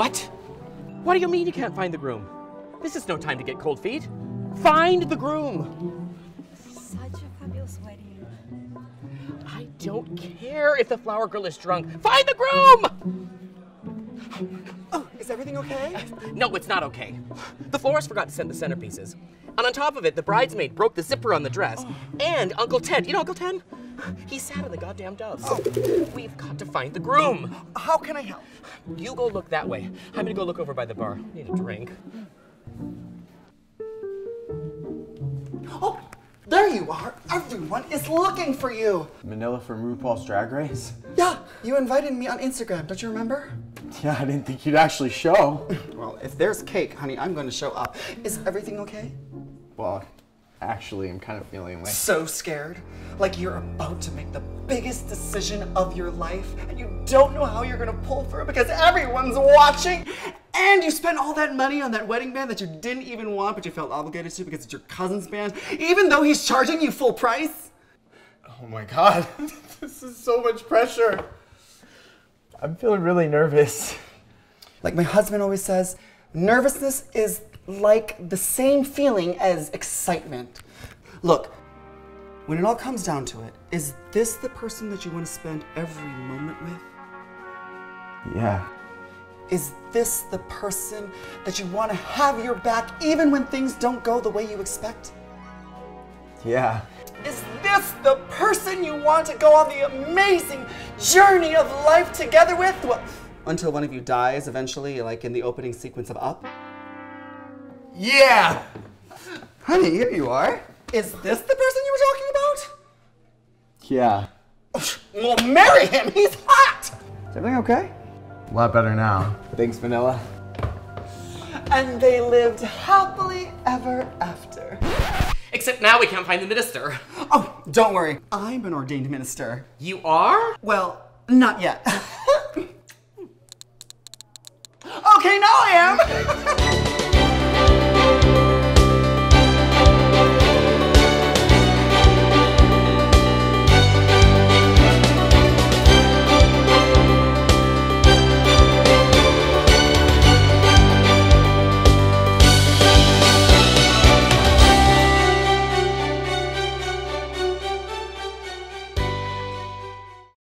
What? What do you mean you can't find the groom? This is no time to get cold feet. Find the groom. Such a fabulous wedding. I don't care if the flower girl is drunk. Find the groom! Oh, is everything okay? No, it's not okay. The florist forgot to send the centerpieces. And on top of it, the bridesmaid broke the zipper on the dress. Oh. And Uncle Ted, you know Uncle Ted? He sat on the goddamn doves. Oh. We've got to find the groom. How can I help? You go look that way. I'm gonna go look over by the bar. Need a drink. Oh, there you are. Everyone is looking for you. Manila from RuPaul's Drag Race? Yeah, you invited me on Instagram. Don't you remember? Yeah, I didn't think you'd actually show. Well, if there's cake, honey, I'm going to show up. Is everything okay? Well, actually, I'm kind of feeling like. So scared. Like you're about to make the biggest decision of your life and you don't know how you're gonna pull through because everyone's watching and you spent all that money on that wedding band that you didn't even want but you felt obligated to because it's your cousin's band, even though he's charging you full price. Oh my god, this is so much pressure. I'm feeling really nervous. Like my husband always says, nervousness is like the same feeling as excitement. Look, when it all comes down to it, is this the person that you want to spend every moment with? Yeah. Is this the person that you want to have your back even when things don't go the way you expect? Yeah. Is this the person you want to go on the amazing journey of life together with? Well, until one of you dies eventually, like in the opening sequence of Up? Yeah! Honey, here you are. Is this the person you were talking about? Yeah. Well, marry him. He's hot. Is everything okay? A lot better now. Thanks, Vanilla. And they lived happily ever after. Except now we can't find the minister. Oh, don't worry. I'm an ordained minister. You are? Well, not yet. okay, now I am.